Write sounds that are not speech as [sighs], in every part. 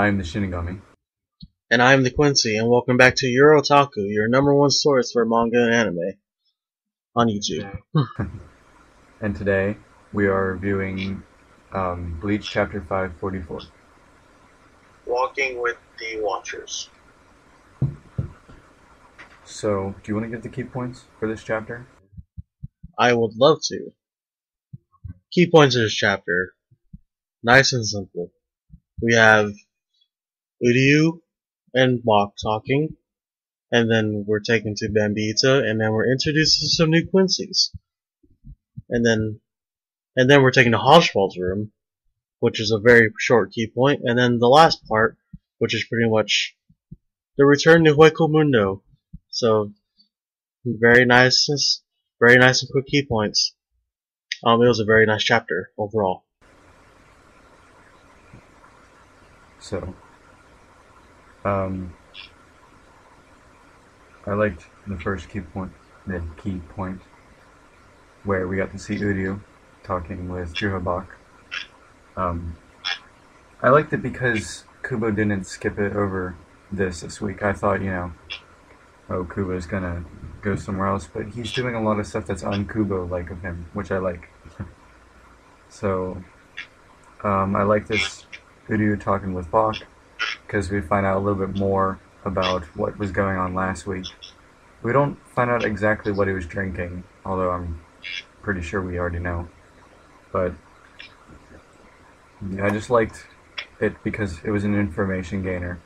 Hello everyone, I'm the Shinigami. And I'm the Quincy, and welcome back to YourOtaku, your number one source for manga and anime on YouTube. [laughs] [laughs] and today we are reviewing um, Bleach Chapter 544. Walking with the Watchers. So, do you want to give the key points for this chapter? I would love to. Key points of this chapter. Nice and simple. We have Uryu and Bach talking, and then we're taken to Bambietta, and then we're introduced to some new Quincy's. And then, and then we're taken to Haschwald's room, which is a very short key point, and then the last part, which is pretty much the return to Hueco Mundo. So, very nice, very nice and quick key points. Um, it was a very nice chapter overall. So, um, I liked the first key point, the key point, where we got to see Uryu talking with Juha Bach. Um, I liked it because Kubo didn't skip it over this this week. I thought, you know, oh, Kubo's gonna go somewhere else, but he's doing a lot of stuff that's un-Kubo like of him, which I like. [laughs] so, um, I like this Uryu talking with Bach because we find out a little bit more about what was going on last week. We don't find out exactly what he was drinking, although I'm pretty sure we already know. But I just liked it because it was an information gainer,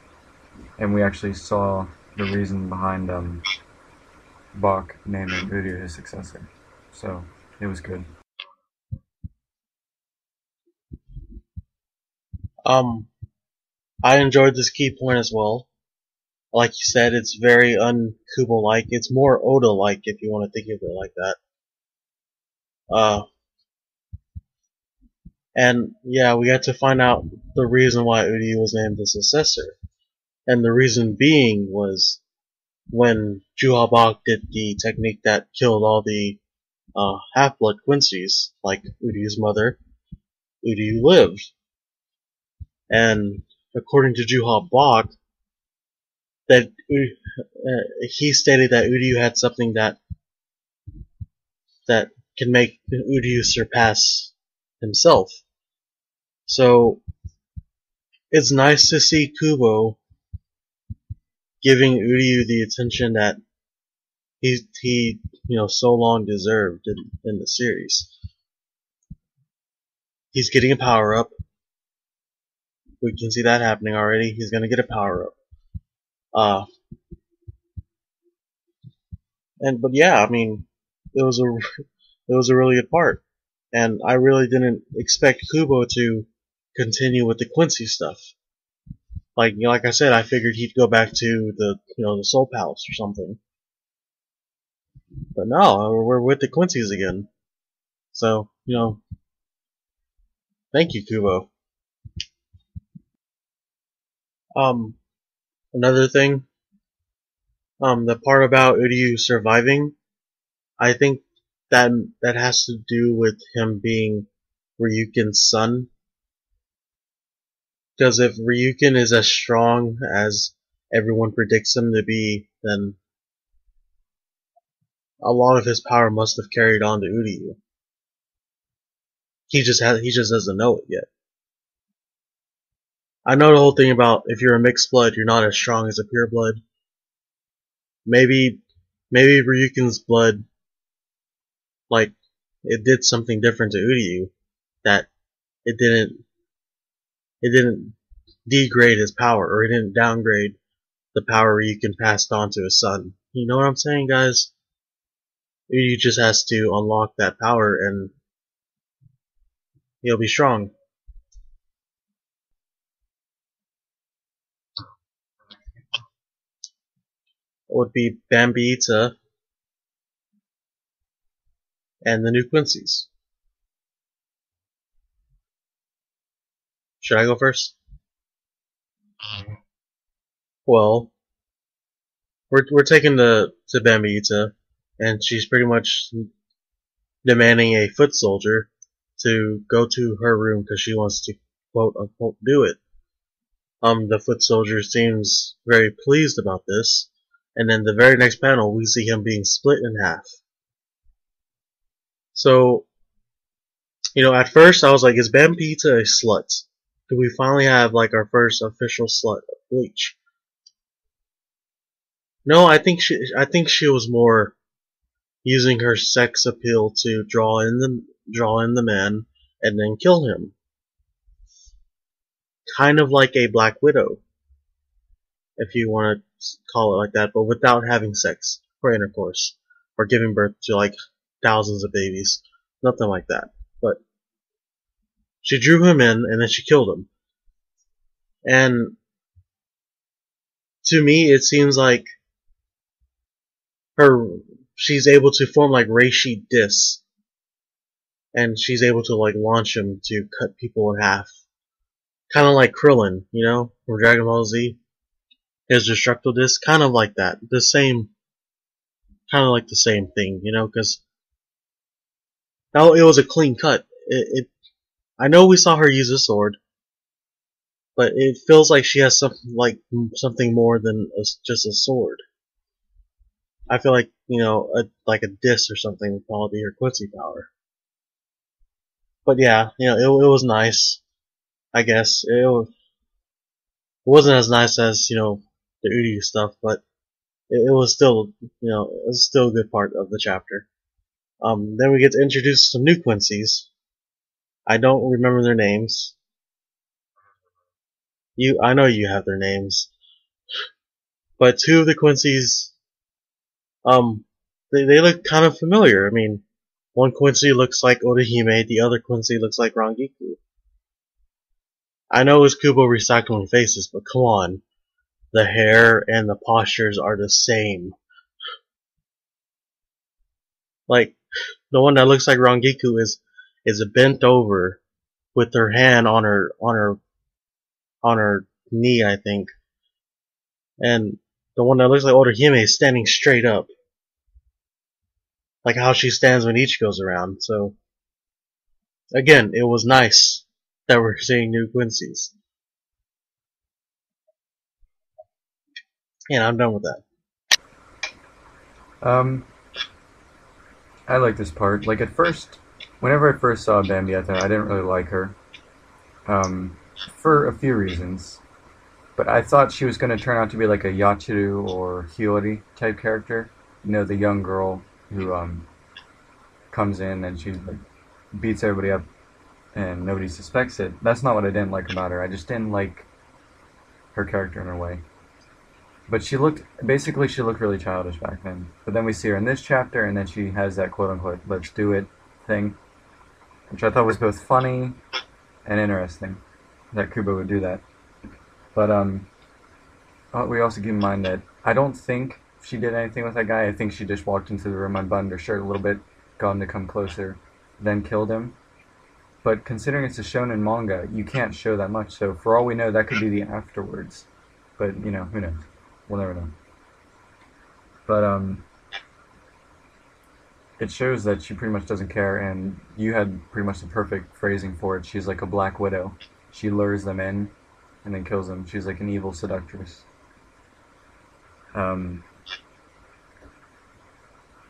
and we actually saw the reason behind um, Bach naming Uryu his successor. So it was good. Um, I enjoyed this key point as well. Like you said, it's very un-Kubo-like. It's more Oda-like if you want to think of it like that. Uh, and yeah, we got to find out the reason why Udi was named the successor. And the reason being was when Juha did the technique that killed all the uh, half-blood Quincy's, like Udi's mother, Udi lived. And according to Juha Bach, that uh, he stated that Uryu had something that that can make Uryu surpass himself. So it's nice to see Kubo giving Uryu the attention that he he you know so long deserved in, in the series. He's getting a power up. We can see that happening already. He's gonna get a power up. Uh, and but yeah, I mean, it was a [laughs] it was a really good part, and I really didn't expect Kubo to continue with the Quincy stuff. Like you know, like I said, I figured he'd go back to the you know the Soul Palace or something. But no, we're with the Quincy's again. So you know, thank you, Kubo. Um, another thing, um, the part about Uryu surviving, I think that that has to do with him being Ryuken's son. Because if Ryuken is as strong as everyone predicts him to be, then a lot of his power must have carried on to Uryu. He just has, he just doesn't know it yet. I know the whole thing about if you're a mixed blood, you're not as strong as a pure blood. Maybe, maybe Ryuken's blood, like, it did something different to Uryu, that it didn't, it didn't degrade his power, or it didn't downgrade the power Ryuken passed on to his son. You know what I'm saying, guys? Uryu just has to unlock that power and he'll be strong. Would be Bambietta and the new Quincy's. Should I go first? Well, we're we're taking the to Bambietta, and she's pretty much demanding a foot soldier to go to her room because she wants to quote unquote do it. Um, the foot soldier seems very pleased about this, and then the very next panel we see him being split in half. So, you know, at first I was like, is Pizza a slut? Do we finally have like our first official slut of Bleach? No, I think she, I think she was more using her sex appeal to draw in the draw in the man and then kill him. Kind of like a Black Widow, if you want to call it like that, but without having sex or intercourse or giving birth to like thousands of babies, nothing like that. But she drew him in and then she killed him. And to me, it seems like her she's able to form like reishi discs and she's able to like launch him to cut people in half kind of like krillin you know from dragon ball z his destructo disc kind of like that the same kind of like the same thing you know because oh it was a clean cut it, it i know we saw her use a sword but it feels like she has something like something more than a, just a sword I feel like you know, a, like a disc or something would probably be her Quincy power. But yeah, you know, it, it was nice. I guess it, it wasn't as nice as you know the Uryu stuff, but it, it, was still you know it was still a good part of the chapter. Um, then we get to introduce some new Quincy's. I don't remember their names. You, I know you have their names, but two of the Quincy's um, they, they look kind of familiar. I mean, one Quincy looks like Orihime, the other Quincy looks like Rangiku. I know it's Kubo recycling faces, but come on. The hair and the postures are the same. Like, the one that looks like Rangiku is, is bent over with her hand on her, on her, on her knee, I think. And the one that looks like Orihime is standing straight up like how she stands when each goes around. So again, it was nice that we're seeing new Quincy's. And I'm done with that. Um, I like this part. Like at first, whenever I first saw Bambietta, I didn't really like her. Um, for a few reasons. But I thought she was going to turn out to be like a Yachiru or Hiyori type character. You know, the young girl who um, comes in and she like beats everybody up and nobody suspects it. That's not what I didn't like about her. I just didn't like her character in a way. But she looked basically she looked really childish back then. But then we see her in this chapter and then she has that quote unquote let's do it thing. Which I thought was both funny and interesting that Kubo would do that. But um we also keep in mind that I don't think she did anything with that guy. I think she just walked into the room, unbuttoned her shirt a little bit, got him to come closer, then killed him. But considering it's a shonen manga, you can't show that much. So for all we know, that could be the afterwards. But you know, who knows? We'll never know. But um, it shows that she pretty much doesn't care, and you had pretty much the perfect phrasing for it. She's like a black widow. She lures them in, and then kills them. She's like an evil seductress. Um,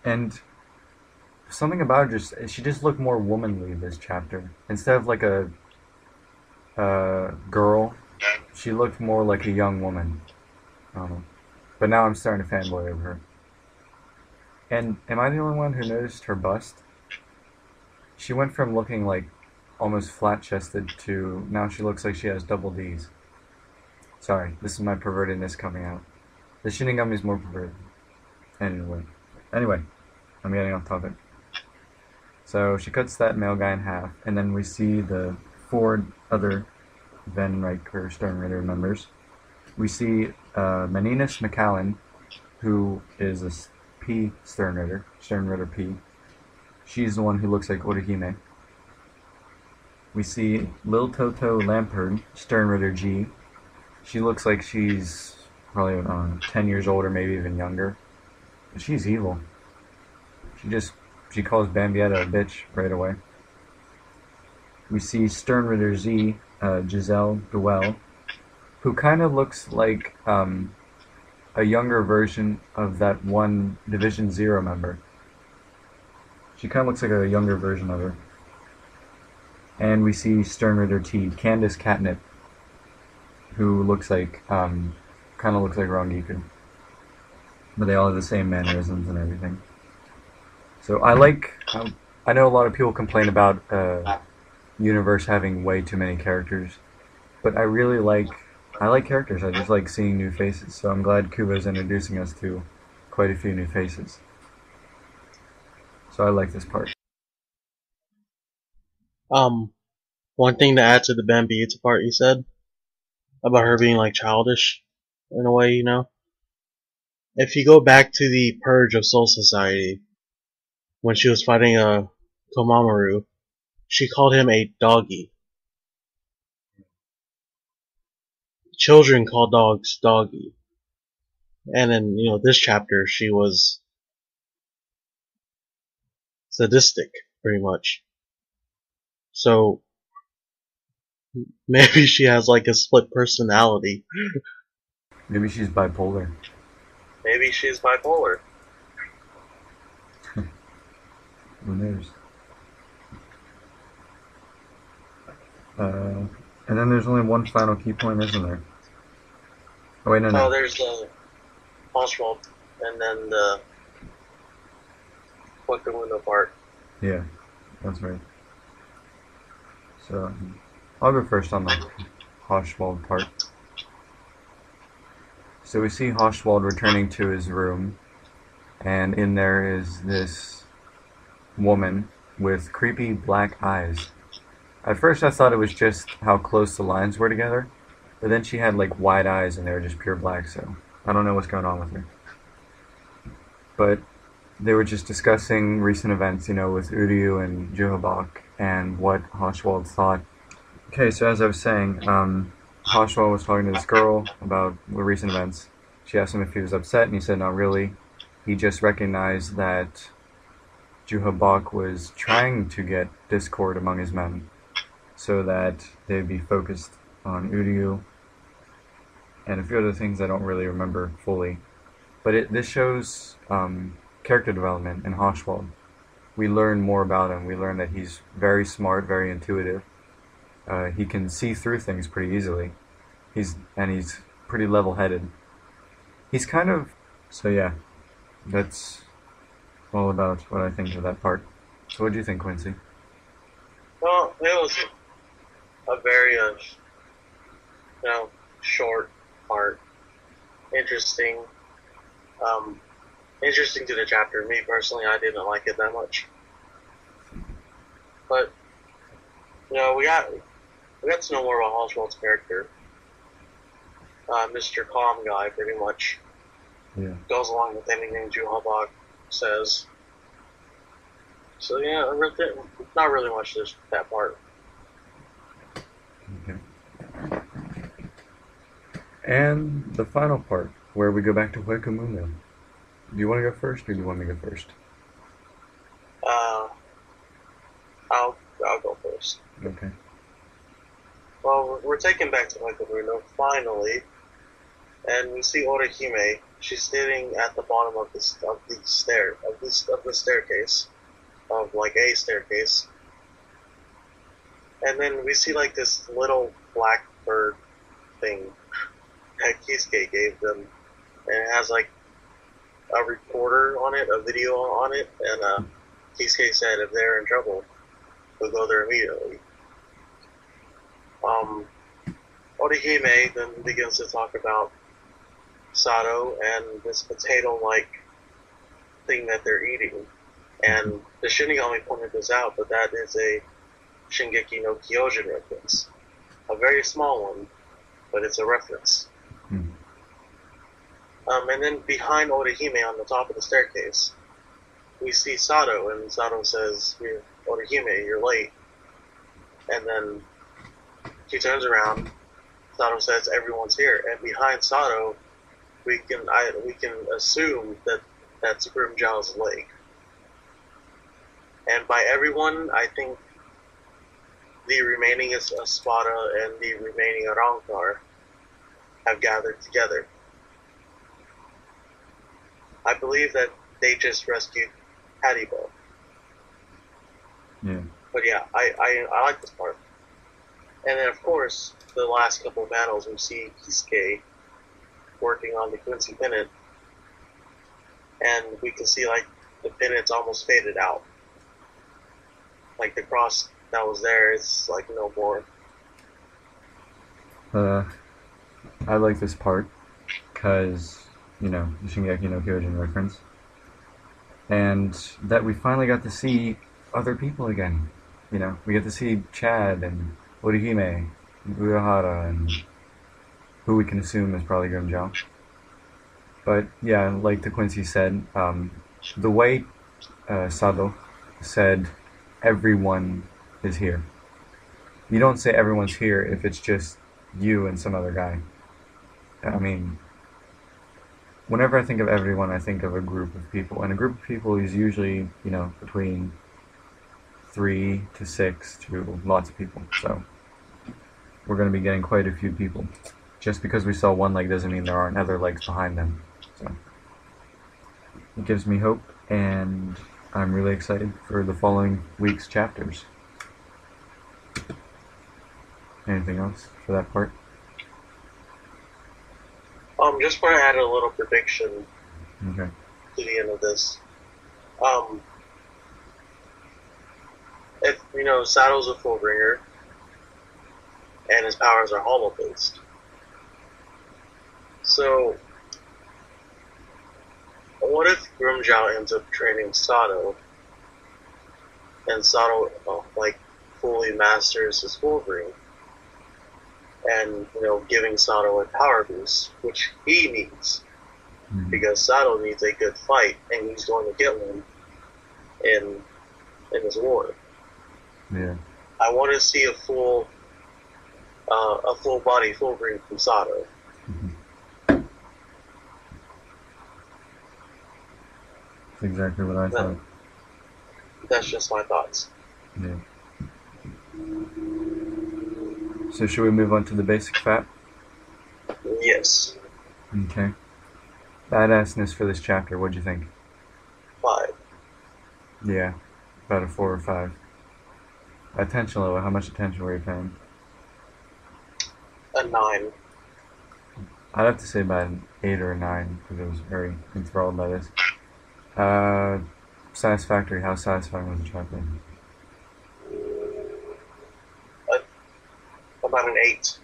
and something about her just she just looked more womanly this chapter instead of like a uh, girl she looked more like a young woman um, but now i'm starting to fanboy over her. And am i the only one who noticed her bust? She went from looking like almost flat chested to now she looks like she has double d's. Sorry this is my pervertedness coming out. The shinigami is more perverted. Anyway. Anyway i'm getting off topic. So she cuts that male guy in half, and then we see the four other Vandenreich Sternritter members. We see uh, McAllon, who is a P Sternritter, Sternritter P. She's the one who looks like Orihime. We see Liltotto Lamperd, Sternritter G. She looks like she's probably uh, 10 years old or maybe even younger. But she's evil. She just she calls Bambietta a bitch right away. We see Sternritter Z, uh, Giselle Gewelle, who kind of looks like um, a younger version of that one Division Zero member. She kind of looks like a younger version of her. And we see Sternritter T, Candice Catnipp, who looks like, um, kind of looks like Rangiku. But they all have the same mannerisms and everything. So I like, um, I know a lot of people complain about uh, universe having way too many characters, but I really like, I like characters. I just like seeing new faces. So I'm glad Kubo is introducing us to quite a few new faces. So I like this part. Um, one thing to add to the Bambietta part you said about her being like childish in a way, you know. If you go back to the purge of Soul Society, when she was fighting a uh, Komamura, she called him a doggy. Children call dogs doggy. And in, you know, this chapter, she was sadistic, pretty much. So, [laughs] maybe she has like a split personality. Maybe she's bipolar. Maybe she's bipolar. [laughs] Who knows? Uh, and then there's only one final key point, isn't there? Oh wait, no, no. Oh, there's the Haschwald, and then the what the window part. Yeah, that's right. So I'll go first on the Haschwald part. So we see Haschwald returning to his room, and in there is this woman with creepy black eyes. At first I thought it was just how close the lines were together, but then she had like wide eyes and they were just pure black, so I don't know what's going on with her. But they were just discussing recent events, you know, with Uryu and Juha Bach and what Haschwald thought. Okay, so as I was saying, um, Haschwald was talking to this girl about the recent events. She asked him if he was upset, and he said not really. He just recognized that Juha Bach was trying to get discord among his men so that they'd be focused on Uryu and a few other things I don't really remember fully. But it, this shows um, character development in Haschwald. We learn more about him. We learn that he's very smart, very intuitive. Uh, he can see through things pretty easily. He's and he's pretty level-headed. He's kind of so yeah. That's all about what I think of that part. So what do you think, Quincy? Well, it was a very uh, you know short part, interesting. Um, interesting to the chapter. Me personally, I didn't like it that much. But you know, we got we got to know more about Haschwald's character. Uh, Mr. Calm guy, pretty much. Yeah. Goes along with anything Juha Bach says. So yeah, not really much this that part. Okay. And the final part, where we go back to Hueco Mundo. Do you want to go first, or do you want me to go first? Uh, I'll I'll go first. Okay. Well, we're taken back to Hueco Mundo finally, and we see Orihime. She's sitting at the bottom of this of the stair of this of the staircase, of like a staircase, and then we see like this little black bird thing that Kisuke gave them, and it has like a recorder on it, a video on it, and uh, Kisuke said if they're in trouble, they'll go there immediately. Um, Orihime then begins to talk about Sado and this potato-like thing that they're eating. And the Shinigami pointed this out, but that is a Shingeki no Kyojin reference. A very small one, but it's a reference. Um, and then behind Orihime on the top of the staircase, we see Sado, and Sado says, Orihime, you're late. And then she turns around, Sado says, everyone's here. And behind Sado, we can I, we can assume that that's Grimmjow's lake. And by everyone, I think the remaining Espada and the remaining Arrancar. have gathered together. I believe that they just rescued Harribel. Yeah. But yeah, I, I, I like this part. And then, of course, the last couple of battles, we see Kisuke working on the Quincy pennant, and we can see like the pennant's almost faded out. Like the cross that was there, it's like no more. Uh, I like this part because you know Shingeki no Kyojin reference, and that we finally got to see other people again. You know, we get to see Chad and Orihime, and Urahara, and who we can assume is probably Grimmjow. But yeah, like the Quincy said, um, the way uh, Sado said everyone is here. You don't say everyone's here if it's just you and some other guy. I mean, whenever I think of everyone, I think of a group of people, and a group of people is usually, you know, between three to six to lots of people. So we're going to be getting quite a few people. Just because we saw one leg doesn't mean there aren't other legs behind them. So it gives me hope, and I'm really excited for the following week's chapters. Anything else for that part? Um, just want to add a little prediction Okay. to the end of this. Um, if you know Sado's a Fullbringer, and his powers are hollow based, so what if Grimmjow ends up training Sado, and Sado uh, like fully masters his Fullbring, and you know giving Sado a power boost, which he needs Mhm. because Sado needs a good fight, and he's going to get one in in this war. Yeah. I want to see a full uh, a full body Fullbring from Sado. That's exactly what I thought. That's just my thoughts. Yeah. So should we move on to the basic fat? Yes, Okay. Badassness for this chapter, what'd you think? five. Yeah. About a four or five. Attention level, how much attention were you paying? A nine. I'd have to say about an eight or a nine because I was very enthralled by this. Uh, satisfactory. How satisfying was the chapter? About an eight.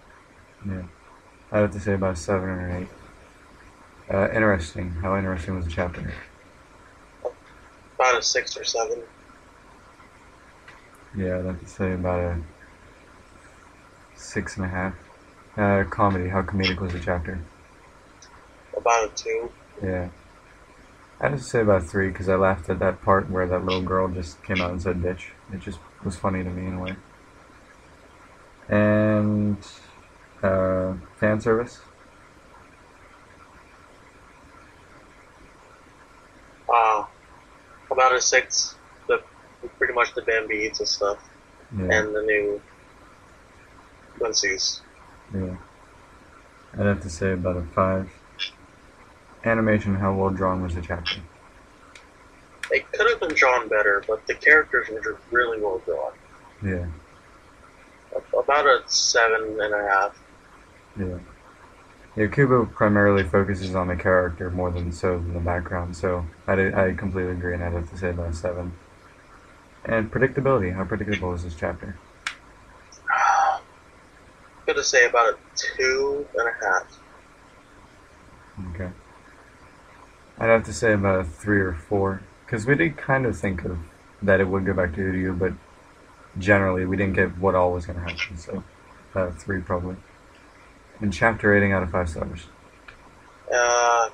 Yeah, I'd have to say about a seven or eight. Uh, interesting. How interesting was the chapter? About a six or seven. Yeah, I'd have to say about a six and a half. Uh, comedy. How comedic was the chapter? About a two. Yeah. I'd have to say about three because I laughed at that part where that little girl just came out and said bitch. It just was funny to me in a way. And service. Uh, about a six. The pretty much the Bambies and stuff, Yeah, and the new Quincy's. yeah. I'd have to say about a five. Animation. How well drawn was the chapter? It could have been drawn better, but the characters were really well drawn. Yeah, About a seven and a half. Yeah. Yeah, Kubo primarily focuses on the character more than so than the background, so I, did- I completely agree, and I'd have to say about seven. And predictability. How predictable was this chapter? I'm [sighs] Gonna say about a two and a half. Okay. I'd have to say about a three or four, because we did kind of think of that it would go back to Uryu, but generally we didn't get what all was going to happen, so about a three probably. And chapter rating out of five stars. Uh,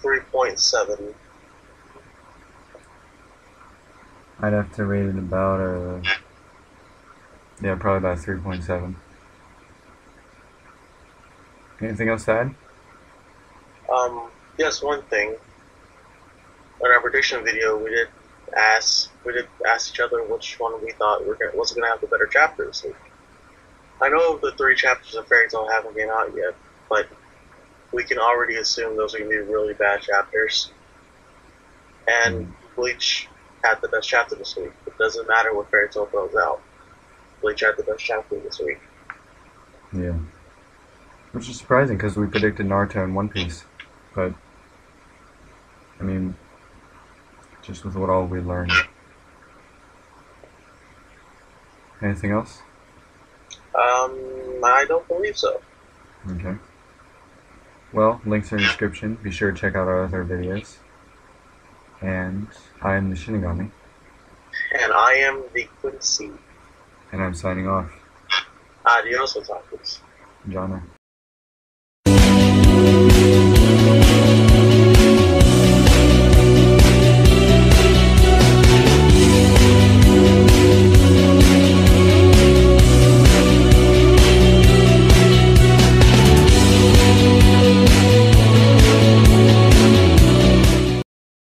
three point seven. I'd have to rate it about a yeah, probably about three point seven. Anything else to add? Um, yes, one thing. In our prediction video, we did ask we did ask each other which one we thought we were gonna, was going to have the better chapters. I know the three chapters of Fairy Tail haven't been out yet, but we can already assume those are going to be really bad chapters. And hmm. Bleach had the best chapter this week. It doesn't matter what Fairy Tail throws out. Bleach had the best chapter this week. Yeah. Which is surprising because we predicted Naruto and One Piece, but I mean, just with what all we learned. Anything else? Um, I don't believe so. Okay. Well, links are in the description. Be sure to check out our other videos. And I am the Shinigami, And I am the Quincy. and I'm signing off. Adios, otakus. Jana.